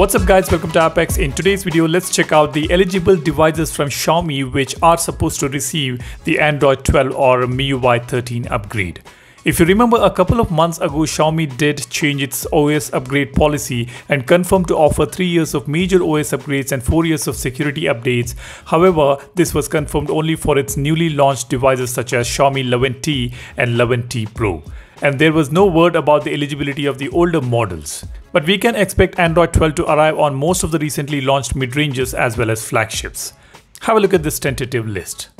What's up guys, welcome to AppX. In today's video, let's check out the eligible devices from Xiaomi which are supposed to receive the Android 12 or MIUI 13 upgrade. If you remember a couple of months ago Xiaomi did change its OS upgrade policy and confirmed to offer 3 years of major OS upgrades and 4 years of security updates. However, this was confirmed only for its newly launched devices such as Xiaomi 11T and 11T Pro. And there was no word about the eligibility of the older models. But we can expect Android 12 to arrive on most of the recently launched mid-ranges as well as flagships. Have a look at this tentative list.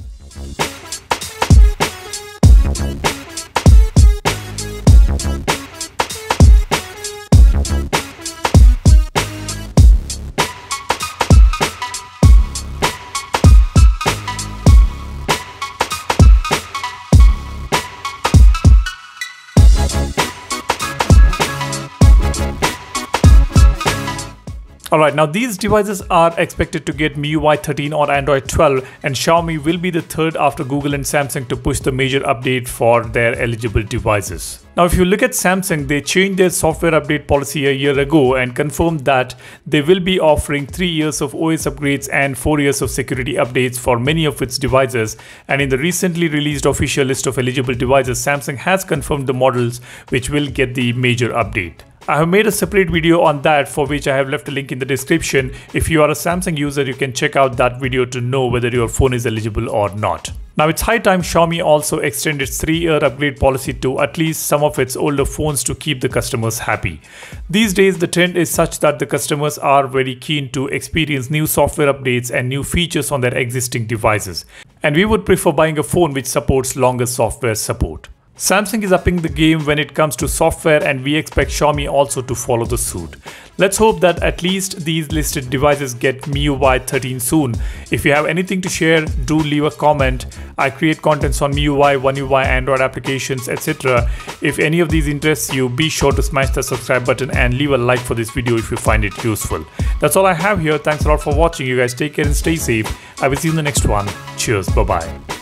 Alright, now these devices are expected to get MIUI 13 or Android 12 and Xiaomi will be the third after Google and Samsung to push the major update for their eligible devices. Now if you look at Samsung, they changed their software update policy a year ago and confirmed that they will be offering 3 years of OS upgrades and 4 years of security updates for many of its devices and in the recently released official list of eligible devices, Samsung has confirmed the models which will get the major update. I have made a separate video on that for which I have left a link in the description. If you are a Samsung user, you can check out that video to know whether your phone is eligible or not. Now it's high time Xiaomi also extended its 3-year upgrade policy to at least some of its older phones to keep the customers happy. These days the trend is such that the customers are very keen to experience new software updates and new features on their existing devices. And we would prefer buying a phone which supports longer software support. Samsung is upping the game when it comes to software and we expect Xiaomi also to follow the suit. Let's hope that at least these listed devices get MIUI 13 soon. If you have anything to share, do leave a comment. I create contents on MIUI, One UI, Android applications, etc. If any of these interests you, be sure to smash the subscribe button and leave a like for this video if you find it useful. That's all I have here. Thanks a lot for watching. You guys take care and stay safe. I will see you in the next one. Cheers. Bye bye.